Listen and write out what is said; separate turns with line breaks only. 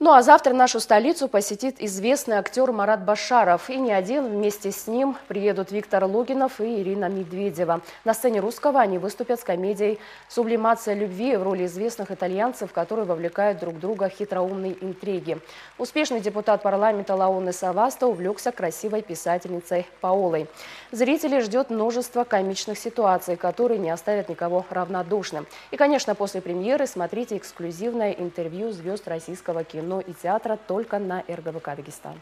Ну а завтра нашу столицу посетит известный актер Марат Башаров. И не один, вместе с ним приедут Виктор Логинов и Ирина Медведева. На сцене русского они выступят с комедией «Сублимация любви» в роли известных итальянцев, которые вовлекают друг друга в хитроумные интриги. Успешный депутат парламента Лаоне Саваста увлекся красивой писательницей Паолой. Зрителей ждет множество комичных ситуаций, которые не оставят никого равнодушным. И, конечно, после премьеры смотрите эксклюзивное интервью звезд российского кино кино и театра только на РГВК «Дагестан».